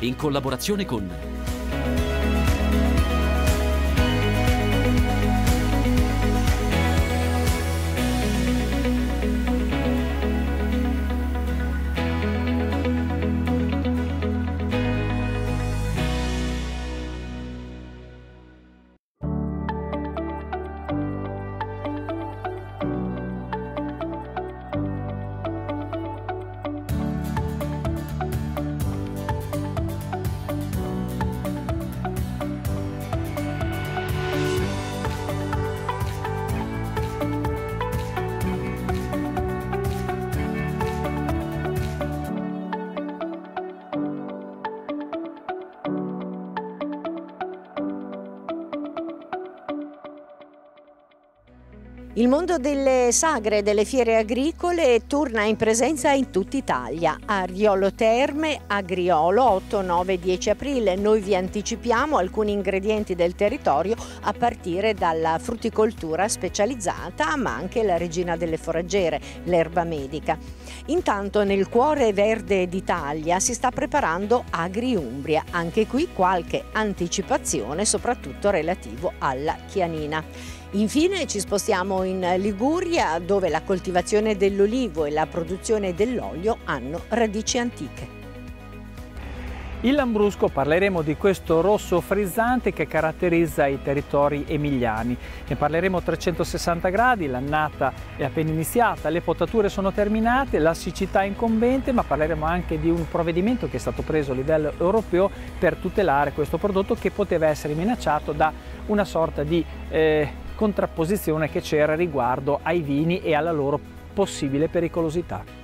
in collaborazione con Il mondo delle sagre e delle fiere agricole torna in presenza in tutta Italia. A Riolo Terme, a Griolo, 8, 9, 10 aprile. Noi vi anticipiamo alcuni ingredienti del territorio a partire dalla frutticoltura specializzata, ma anche la regina delle foraggiere, l'erba medica. Intanto nel cuore verde d'Italia si sta preparando Agri Umbria, anche qui qualche anticipazione soprattutto relativo alla chianina. Infine ci spostiamo in Liguria dove la coltivazione dell'olivo e la produzione dell'olio hanno radici antiche. In Lambrusco parleremo di questo rosso frizzante che caratterizza i territori emiliani. Ne parleremo 360 gradi, l'annata è appena iniziata, le potature sono terminate, la siccità è incombente, ma parleremo anche di un provvedimento che è stato preso a livello europeo per tutelare questo prodotto che poteva essere minacciato da una sorta di eh, contrapposizione che c'era riguardo ai vini e alla loro possibile pericolosità.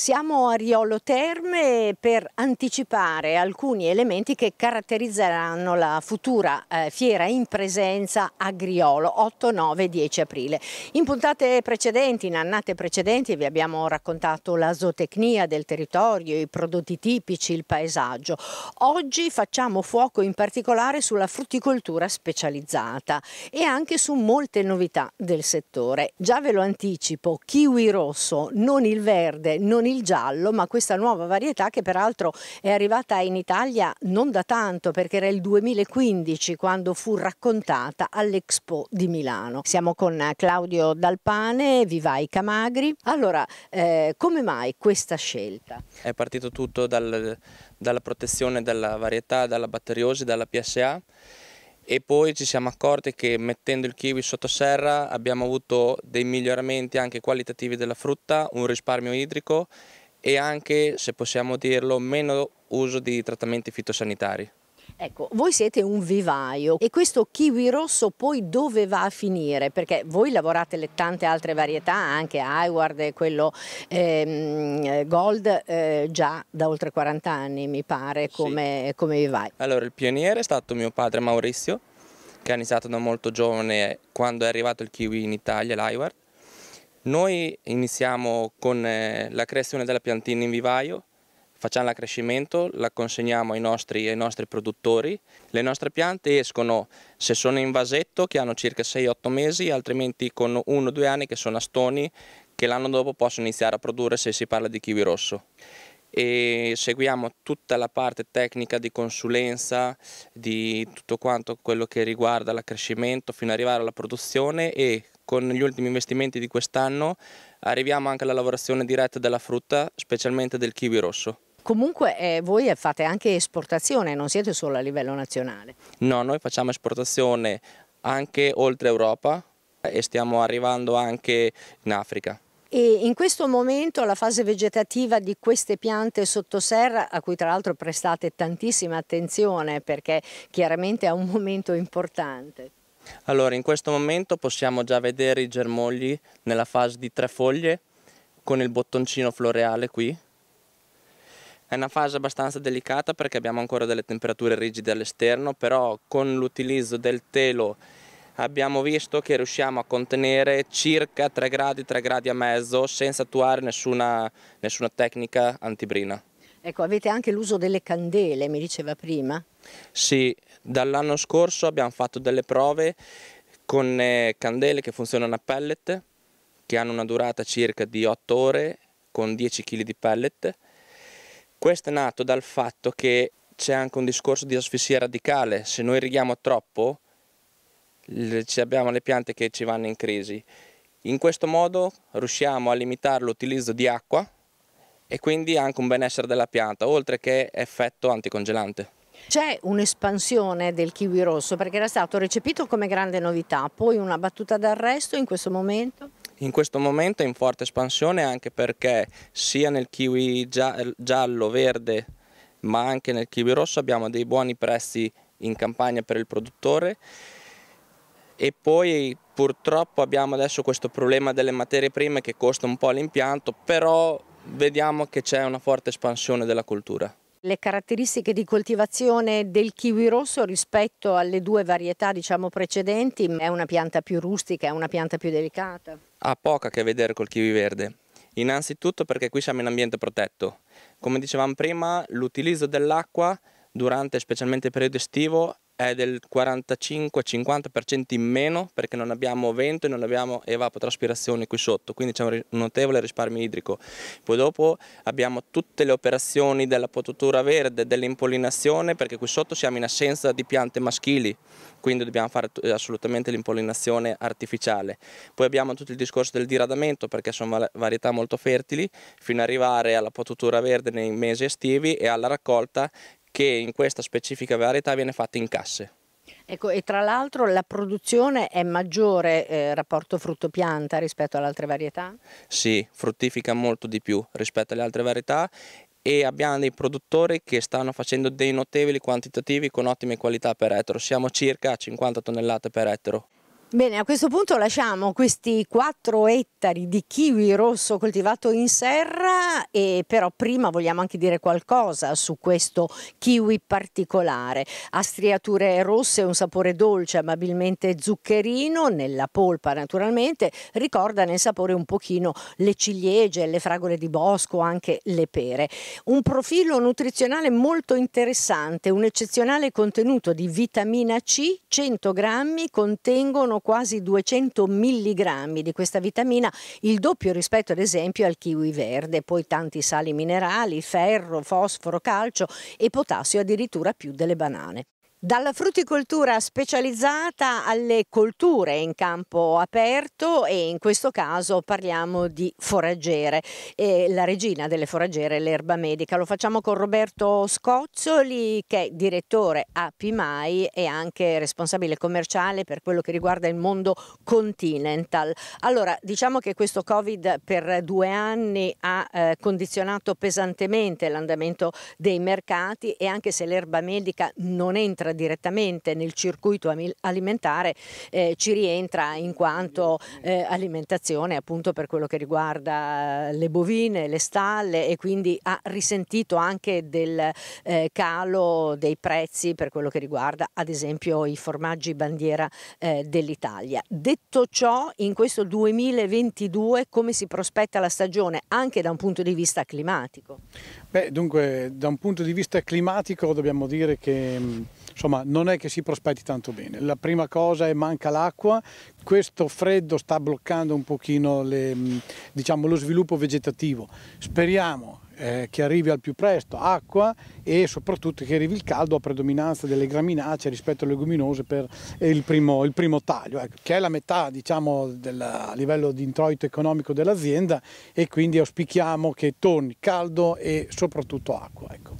Siamo a Riolo Terme per anticipare alcuni elementi che caratterizzeranno la futura eh, fiera in presenza a Griolo 8, 9, 10 aprile. In puntate precedenti, in annate precedenti vi abbiamo raccontato la zootecnia del territorio, i prodotti tipici, il paesaggio. Oggi facciamo fuoco in particolare sulla frutticoltura specializzata e anche su molte novità del settore. Già ve lo anticipo, kiwi rosso, non il verde, non il il giallo, ma questa nuova varietà che peraltro è arrivata in Italia non da tanto perché era il 2015 quando fu raccontata all'Expo di Milano. Siamo con Claudio Dalpane, Vivai Camagri. Allora, eh, come mai questa scelta? È partito tutto dal, dalla protezione della varietà, dalla batteriosi, dalla PSA e poi ci siamo accorti che mettendo il kiwi sotto serra abbiamo avuto dei miglioramenti anche qualitativi della frutta, un risparmio idrico e anche, se possiamo dirlo, meno uso di trattamenti fitosanitari. Ecco, voi siete un vivaio e questo kiwi rosso poi dove va a finire? Perché voi lavorate le tante altre varietà, anche Hayward e quello ehm, Gold, eh, già da oltre 40 anni mi pare come, sì. come vivaio. Allora, il pioniere è stato mio padre Maurizio, che ha iniziato da molto giovane quando è arrivato il kiwi in Italia, l'Hayward. Noi iniziamo con eh, la creazione della piantina in vivaio, facciamo l'accrescimento, la consegniamo ai nostri, ai nostri, produttori. Le nostre piante escono se sono in vasetto che hanno circa 6-8 mesi, altrimenti con 1-2 anni che sono a stoni che l'anno dopo possono iniziare a produrre se si parla di kiwi rosso. E seguiamo tutta la parte tecnica di consulenza, di tutto quanto quello che riguarda l'accrescimento fino ad arrivare alla produzione e con gli ultimi investimenti di quest'anno arriviamo anche alla lavorazione diretta della frutta, specialmente del kiwi rosso. Comunque eh, voi fate anche esportazione, non siete solo a livello nazionale? No, noi facciamo esportazione anche oltre Europa e stiamo arrivando anche in Africa. E in questo momento la fase vegetativa di queste piante sottoserra, a cui tra l'altro prestate tantissima attenzione perché chiaramente è un momento importante. Allora, in questo momento possiamo già vedere i germogli nella fase di tre foglie con il bottoncino floreale qui, è una fase abbastanza delicata perché abbiamo ancora delle temperature rigide all'esterno, però con l'utilizzo del telo abbiamo visto che riusciamo a contenere circa 3 gradi, 3 gradi e mezzo senza attuare nessuna, nessuna tecnica antibrina. Ecco, avete anche l'uso delle candele, mi diceva prima? Sì, dall'anno scorso abbiamo fatto delle prove con eh, candele che funzionano a pellet, che hanno una durata circa di 8 ore con 10 kg di pellet. Questo è nato dal fatto che c'è anche un discorso di asfissia radicale, se noi irrighiamo troppo abbiamo le piante che ci vanno in crisi. In questo modo riusciamo a limitare l'utilizzo di acqua e quindi anche un benessere della pianta, oltre che effetto anticongelante. C'è un'espansione del kiwi rosso perché era stato recepito come grande novità, poi una battuta d'arresto in questo momento? In questo momento è in forte espansione anche perché sia nel kiwi giallo, verde ma anche nel kiwi rosso abbiamo dei buoni prezzi in campagna per il produttore e poi purtroppo abbiamo adesso questo problema delle materie prime che costa un po' l'impianto, però vediamo che c'è una forte espansione della cultura. Le caratteristiche di coltivazione del kiwi rosso rispetto alle due varietà diciamo, precedenti è una pianta più rustica, è una pianta più delicata? Ha poco a che vedere col kiwi verde. Innanzitutto perché qui siamo in ambiente protetto. Come dicevamo prima, l'utilizzo dell'acqua durante specialmente il periodo estivo è del 45-50% in meno perché non abbiamo vento e non abbiamo evapotranspirazione qui sotto, quindi c'è un notevole risparmio idrico. Poi dopo abbiamo tutte le operazioni della potatura verde, dell'impollinazione perché qui sotto siamo in assenza di piante maschili, quindi dobbiamo fare assolutamente l'impollinazione artificiale. Poi abbiamo tutto il discorso del diradamento perché sono varietà molto fertili fino ad arrivare alla potatura verde nei mesi estivi e alla raccolta che in questa specifica varietà viene fatta in casse. Ecco, e tra l'altro la produzione è maggiore eh, rapporto frutto-pianta rispetto alle altre varietà? Sì, fruttifica molto di più rispetto alle altre varietà e abbiamo dei produttori che stanno facendo dei notevoli quantitativi con ottime qualità per ettaro, siamo circa a 50 tonnellate per ettaro. Bene, a questo punto lasciamo questi 4 ettari di kiwi rosso coltivato in serra e però prima vogliamo anche dire qualcosa su questo kiwi particolare. Ha striature rosse, un sapore dolce, amabilmente zuccherino, nella polpa naturalmente, ricorda nel sapore un pochino le ciliegie, le fragole di bosco, anche le pere. Un profilo nutrizionale molto interessante, un eccezionale contenuto di vitamina C, 100 grammi contengono quasi 200 milligrammi di questa vitamina, il doppio rispetto ad esempio al kiwi verde, poi tanti sali minerali, ferro, fosforo, calcio e potassio addirittura più delle banane. Dalla frutticoltura specializzata alle colture in campo aperto e in questo caso parliamo di foraggere, e la regina delle foraggere, l'erba medica. Lo facciamo con Roberto Scozzoli che è direttore a PIMAI e anche responsabile commerciale per quello che riguarda il mondo continental. Allora, diciamo che questo Covid per due anni ha eh, condizionato pesantemente l'andamento dei mercati e anche se l'erba medica non entra rientra direttamente nel circuito alimentare eh, ci rientra in quanto eh, alimentazione appunto per quello che riguarda le bovine, le stalle e quindi ha risentito anche del eh, calo dei prezzi per quello che riguarda ad esempio i formaggi bandiera eh, dell'Italia. Detto ciò in questo 2022 come si prospetta la stagione anche da un punto di vista climatico? Beh, dunque, da un punto di vista climatico dobbiamo dire che insomma, non è che si prospetti tanto bene. La prima cosa è manca l'acqua, questo freddo sta bloccando un pochino le, diciamo, lo sviluppo vegetativo. Speriamo eh, che arrivi al più presto acqua e soprattutto che arrivi il caldo a predominanza delle graminacee rispetto alle leguminose per il primo, il primo taglio, ecco, che è la metà diciamo, del, a livello di introito economico dell'azienda e quindi auspichiamo che torni caldo e soprattutto acqua. Ecco.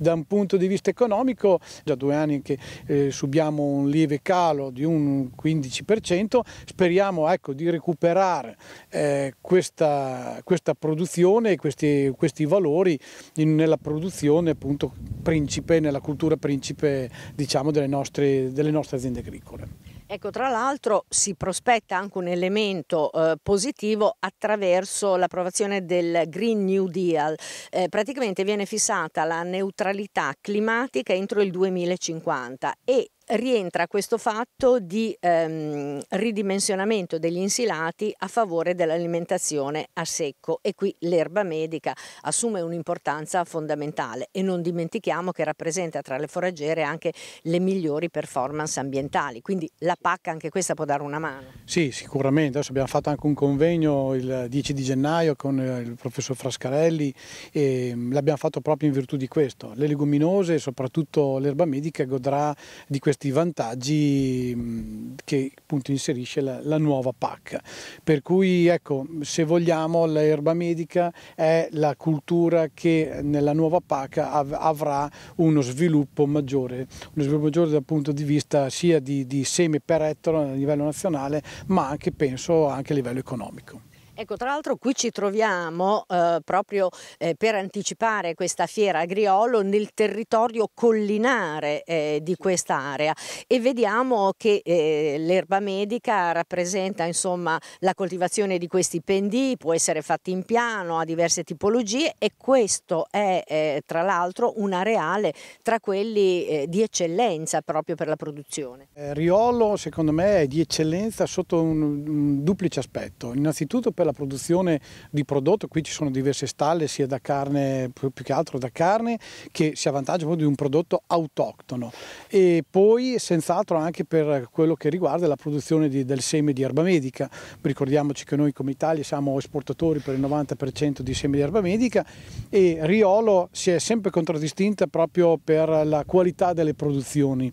Da un punto di vista economico, già due anni che eh, subiamo un lieve calo di un 15%, speriamo ecco, di recuperare eh, questa, questa, produzione e questi, questi valori in, nella produzione appunto principe, nella cultura principe diciamo, delle, nostre, delle nostre aziende agricole. Ecco, tra l'altro si prospetta anche un elemento eh, positivo attraverso l'approvazione del Green New Deal. Eh, praticamente viene fissata la neutralità climatica entro il 2050 e rientra questo fatto di ehm, ridimensionamento degli insilati a favore dell'alimentazione a secco. E qui l'erba medica assume un'importanza fondamentale e non dimentichiamo che rappresenta tra le foraggere anche le migliori performance ambientali, quindi la PAC anche questa può dare una mano. Sì, sicuramente, adesso abbiamo fatto anche un convegno il 10 di gennaio con il professor Frascarelli e l'abbiamo fatto proprio in virtù di questo, le leguminose e soprattutto l'erba medica godrà di questi vantaggi che appunto inserisce la, la nuova PAC. Per cui ecco, se vogliamo l'erba medica è la cultura che nella nuova PAC av avrà uno sviluppo maggiore, uno sviluppo maggiore dal punto di vista sia di, di seme per ettaro a livello nazionale ma anche penso anche a livello economico. Ecco, tra l'altro qui ci troviamo eh, proprio eh, per anticipare questa fiera agriolo nel territorio collinare eh, di quest'area. E vediamo che eh, l'erba medica rappresenta insomma la coltivazione di questi pendii, può essere fatta in piano, ha diverse tipologie e questo è eh, tra l'altro un areale tra quelli eh, di eccellenza proprio per la produzione. Riolo secondo me è di eccellenza sotto un, un duplice aspetto, innanzitutto per la la produzione di prodotto, qui ci sono diverse stalle sia da carne, più che altro da carne, che si avvantaggia proprio di un prodotto autoctono e poi senz'altro anche per quello che riguarda la produzione di, del seme di erba medica. Ricordiamoci che noi come Italia siamo esportatori per il 90% di seme di erba medica e Riolo si è sempre contraddistinta proprio per la qualità delle produzioni,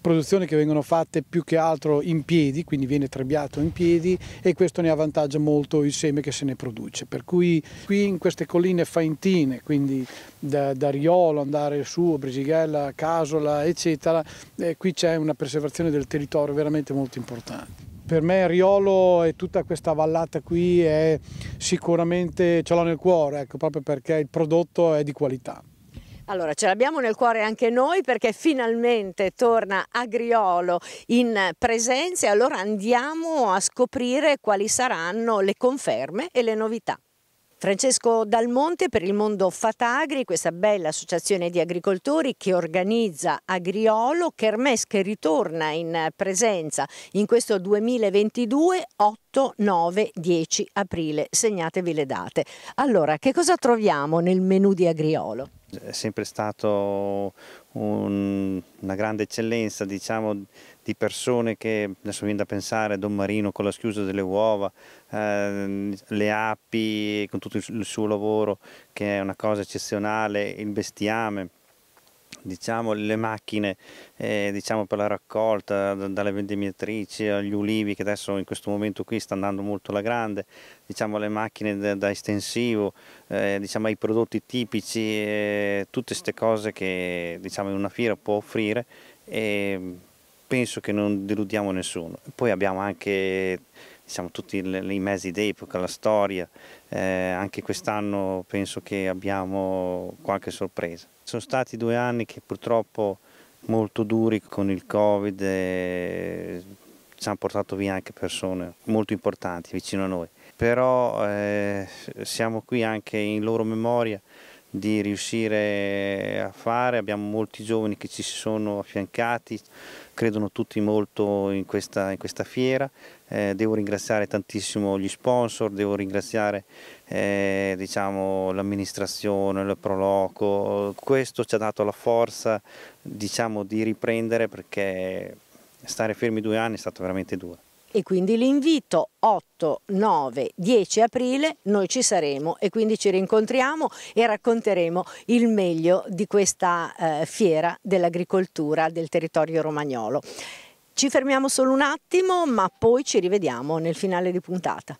produzioni che vengono fatte più che altro in piedi, quindi viene trebbiato in piedi e questo ne avvantaggia molto il seme che se ne produce. Per cui qui in queste colline faintine, quindi da, da Riolo andare su, Brisighella, Casola, eccetera, eh, qui c'è una preservazione del territorio veramente molto importante. Per me Riolo e tutta questa vallata qui è sicuramente, ce l'ho nel cuore, ecco, proprio perché il prodotto è di qualità. Allora, ce l'abbiamo nel cuore anche noi perché finalmente torna Agriolo in presenza e allora andiamo a scoprire quali saranno le conferme e le novità. Francesco Dalmonte per il mondo Fatagri, questa bella associazione di agricoltori che organizza Agriolo, Kermes che ritorna in presenza in questo 2022, 8, 9, 10 aprile, segnatevi le date. Allora, che cosa troviamo nel menù di Agriolo? È sempre stato un, una grande eccellenza diciamo, di persone che, adesso viene da pensare, Don Marino con la schiusa delle uova, eh, le api con tutto il suo lavoro che è una cosa eccezionale, il bestiame diciamo, le macchine eh, diciamo, per la raccolta, dalle vendemmiatrici agli ulivi che adesso in questo momento qui sta andando molto alla grande, diciamo, le macchine da, da estensivo, eh, diciamo, i prodotti tipici, eh, tutte queste cose che diciamo, una fiera può offrire e penso che non deludiamo nessuno. Poi abbiamo anche diciamo, tutti i mesi d'epoca, la storia, eh, anche quest'anno penso che abbiamo qualche sorpresa. Sono stati due anni che purtroppo molto duri con il Covid e ci hanno portato via anche persone molto importanti vicino a noi. Però eh, siamo qui anche in loro memoria di riuscire a fare, abbiamo molti giovani che ci si sono affiancati, credono tutti molto in questa, in questa fiera, eh, devo ringraziare tantissimo gli sponsor, devo ringraziare eh, diciamo, l'amministrazione, il Proloco, questo ci ha dato la forza diciamo, di riprendere perché stare fermi due anni è stato veramente duro e quindi l'invito 8, 9, 10 aprile noi ci saremo e quindi ci rincontriamo e racconteremo il meglio di questa eh, fiera dell'agricoltura del territorio romagnolo. Ci fermiamo solo un attimo ma poi ci rivediamo nel finale di puntata.